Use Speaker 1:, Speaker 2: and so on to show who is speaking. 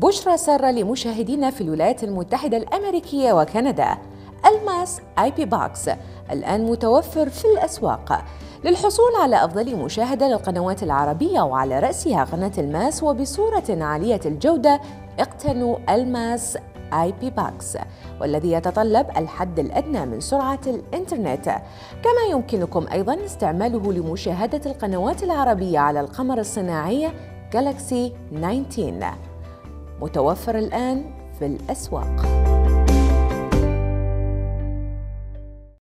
Speaker 1: بشرى سارة لمشاهدينا في الولايات المتحدة الأمريكية وكندا. ألماس IP Box الآن متوفر في الأسواق. للحصول على أفضل مشاهدة للقنوات العربية وعلى رأسها قناة ألماس وبصورة عالية الجودة اقتنوا ألماس IP Box والذي يتطلب الحد الأدنى من سرعة الإنترنت. كما يمكنكم أيضا استعماله لمشاهدة القنوات العربية على القمر الصناعي جالكسي 19 متوفر الآن في الأسواق.